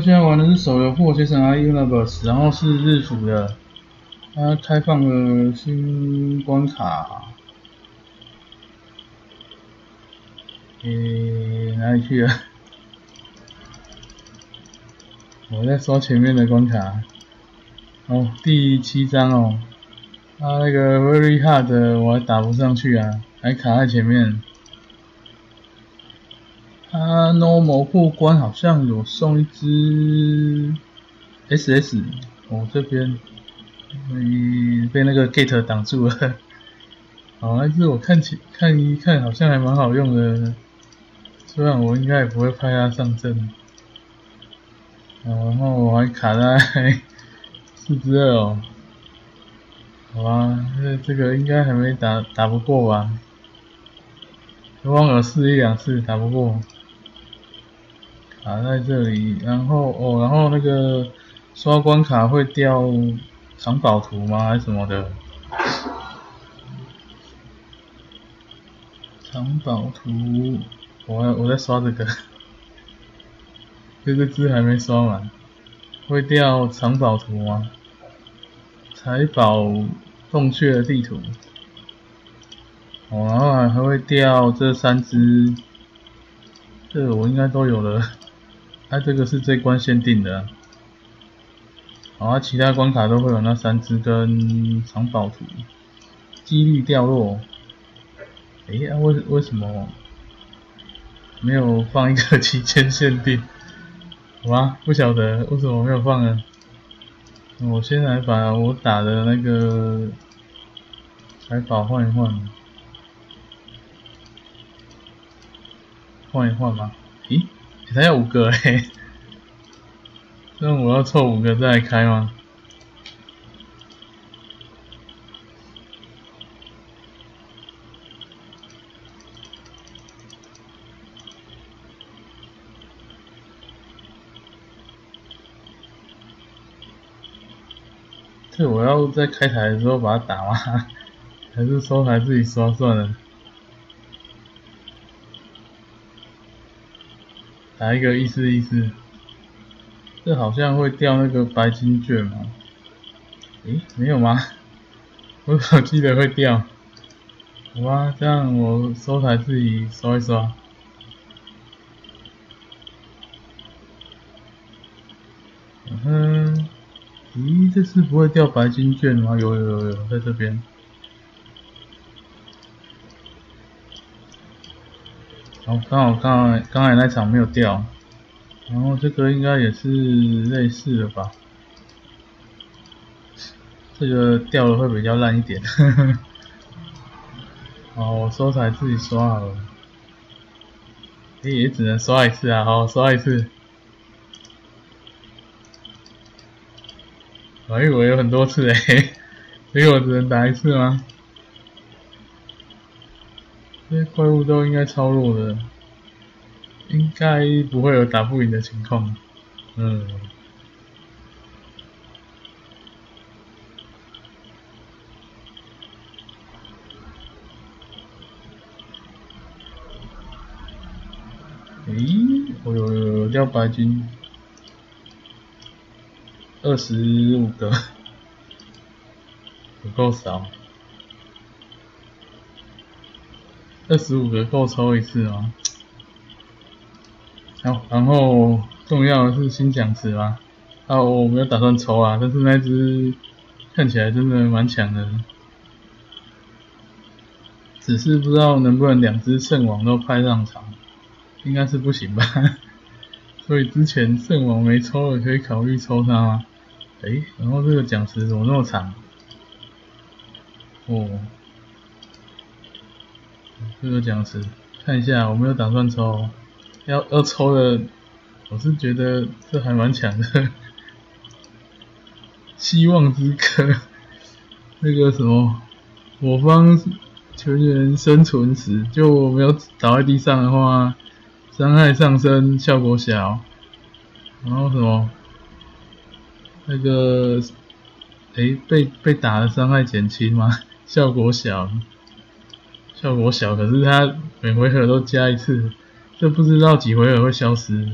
现在玩的是手游《破邪神 I Universe》，然后是日服的，它开放了新关卡。诶，哪里去了？我在刷前面的关卡。哦，第七章哦，他那个 Very Hard 我还打不上去啊，还卡在前面。他 normal 过关好像有送一只 SS，我这边被被那个 gate 挡住了。好，那只我看起看一看好像还蛮好用的，虽然我应该也不会派他上阵。然后我还卡在四只二哦，好吧，这这个应该还没打打不过吧？忘了试一两次打不过。卡在这里，然后哦，然后那个刷关卡会掉藏宝图吗？还是什么的？藏宝图，我我在刷这个，这个字还没刷完，会掉藏宝图吗？财宝洞穴的地图，哦，然后还会掉这三只，这个我应该都有了。它这个是这关限定的，好啊，其他关卡都会有那三只跟藏宝图，几率掉落。哎呀，为为什么没有放一个 期间限定？好吧，不晓得为什么没有放啊？我先来把我打的那个财宝换一换，换一换吗？咦？才有五个哎，那我要凑五个再来开吗？这我要在开台的时候把它打吗？还是收台自己刷算了？打一个意思意思，这好像会掉那个白金券吗？诶，没有吗？我我记得会掉。好吧，这样我收台自己刷一刷。嗯哼，咦，这次不会掉白金券吗？有有有有，在这边。哦，刚好刚才刚才那场没有掉，然后这个应该也是类似的吧？这个掉了会比较烂一点。好，我收台自己刷好了，也只能刷一次啊，好，刷一次。我以为有很多次哎，所以我只能打一次吗？这些怪物都应该超弱的，应该不会有打不赢的情况。嗯。咦，我有有有掉白金，二十五个，不够少。二十五个够抽一次吗？好，然后重要的是新奖池吗？啊，我没有打算抽啊，但是那只看起来真的蛮强的，只是不知道能不能两只圣王都派上场，应该是不行吧？所以之前圣王没抽的可以考虑抽它吗？哎，然后这个奖池怎么那么长？哦。这个奖池，看一下，我没有打算抽，要要抽的，我是觉得这还蛮强的，希望之歌，那个什么，我方球员生存时就没有倒在地上的话，伤害上升效果小，然后什么，那个，哎，被被打的伤害减轻吗？效果小。效果小，可是它每回合都加一次，就不知道几回合会消失。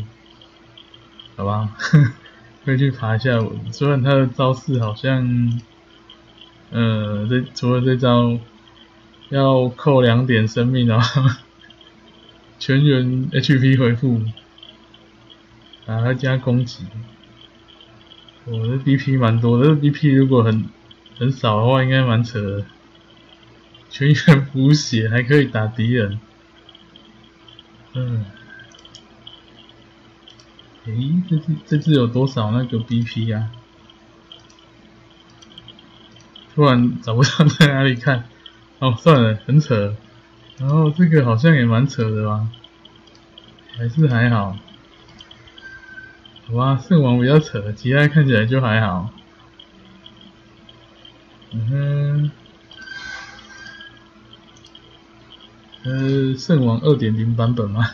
好吧，会去爬一下。虽然他的招式好像，呃，这除了这招要扣两点生命啊，全员 HP 回复，还加攻击。我的 BP 蛮多，的 BP 如果很很少的话，应该蛮扯的。全员补血还可以打敌人，嗯。诶，这次这次有多少那个 BP 呀？突然找不到在哪里看，哦，算了，很扯。然后这个好像也蛮扯的吧？还是还好。哇，圣王比较扯，其他看起来就还好。嗯哼。呃，圣王二点零版本吗？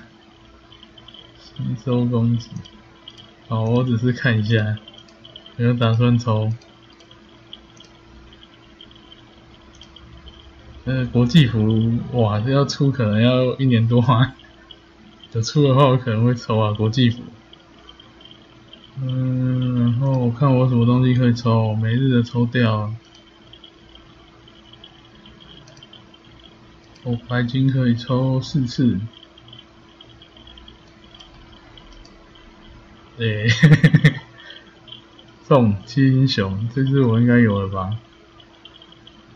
吸收攻击。好，我只是看一下，没有打算抽。呃，国际服，哇，这要出可能要一年多啊。有出的话，我可能会抽啊，国际服。嗯，然后我看我什么东西可以抽，每日的抽掉。我白金可以抽四次。对，送七英雄，这次我应该有了吧？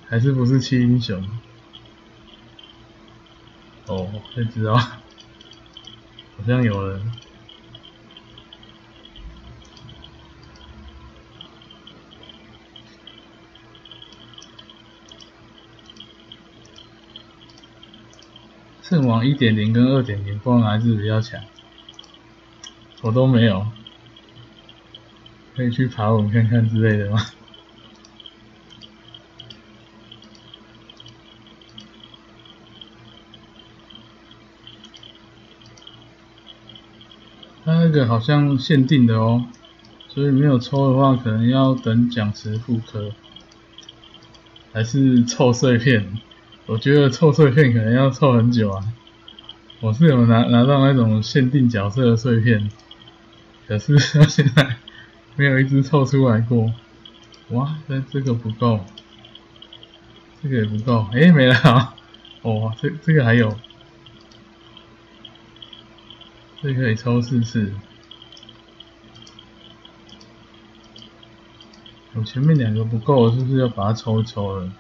还是不是七英雄？哦，才知道，好像有了。圣王一点零跟二点零，不知道哪只比较强。我都没有，可以去爬稳看看之类的吗？他那个好像限定的哦，所以没有抽的话，可能要等奖池复刻，还是凑碎片？我觉得凑碎片可能要凑很久啊。我是有拿拿到那种限定角色的碎片。可是到现在没有一只凑出来过，哇，这这个不够，这个也不够，哎，没了，哦，这这个还有，这可以抽四次，我前面两个不够，是不是要把它抽一抽了？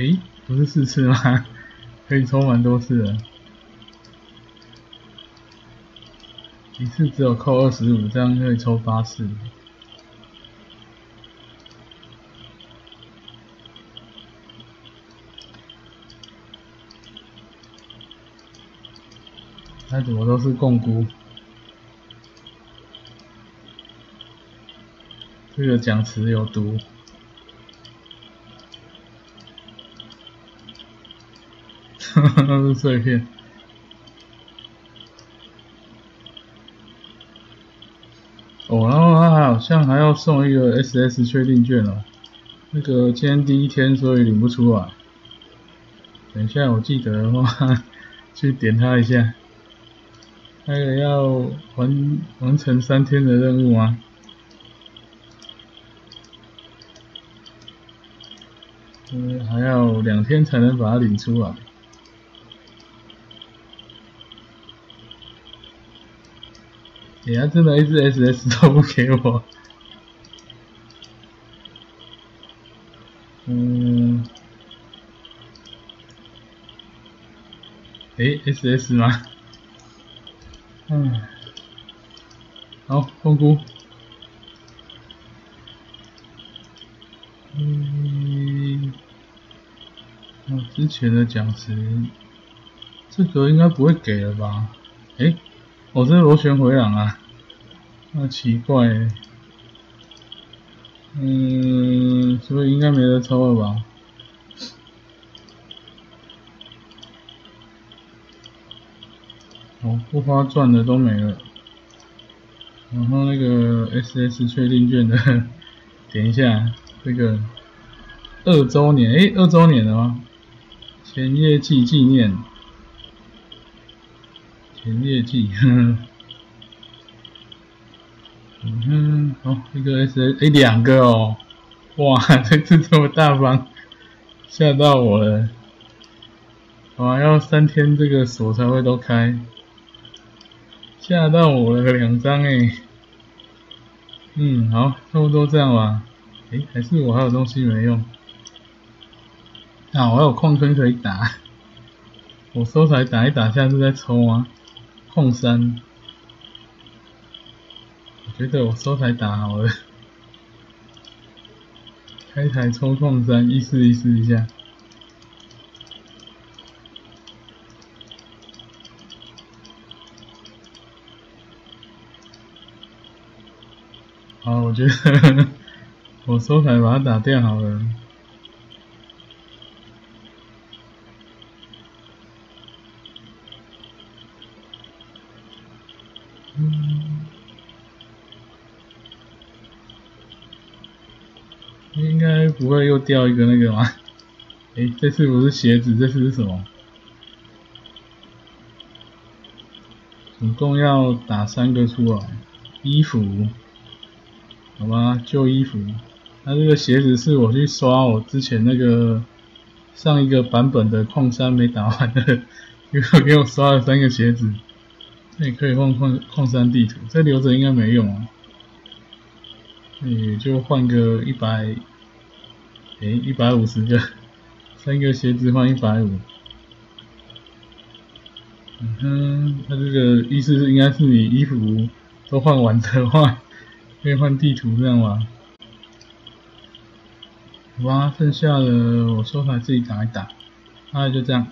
诶，不是四次吗？可以抽蛮多次的。一次只有扣二十五，这样可以抽八次。他怎么都是共估？这个奖池有毒。那是碎片。哦，然后他好像还要送一个 SS 确定券哦，那个今天第一天，所以领不出来。等一下，我记得的话，去点他一下。那个要完完成三天的任务吗？嗯，还要两天才能把它领出来。你还真的一只 SS 都不给我？嗯，诶 s s 吗？嗯，好，风菇。嗯，我之前的奖池，这个应该不会给了吧？诶。我这是螺旋回廊啊，那奇怪，嗯，是不是应该没得抽了吧？哦，不花钻的都没了，然后那个 S S 确定卷的，点一下这个二周年，诶，二周年了吗？前业绩纪念。前业绩，嗯哼，哦，一个 S A，哎，两个哦，哇，这次这么大方，吓到我了，哇，要三天这个锁才会都开，吓到我了，两张哎，嗯，好，差不多这样吧，哎，还是我还有东西没用，啊，我还有矿坑可以打，我收台打一打，下次再抽啊。矿山，我觉得我收台打好了，开台抽矿山，意思意思一下。好，我觉得 我收台把它打掉好了。应该不会又掉一个那个吗？哎，这次不是鞋子，这次是什么？总共要打三个出来，衣服，好吧，旧衣服。那这个鞋子是我去刷我之前那个上一个版本的矿山没打完的，结果给我刷了三个鞋子。那也可以换矿矿山地图，这留着应该没用啊。也就换个一百，诶，一百五十个，三个鞋子换一百五。嗯哼，他这个意思是应该是你衣服都换完的话，可以换地图这样吧？好吧，剩下的我收台自己打一打，大概就这样。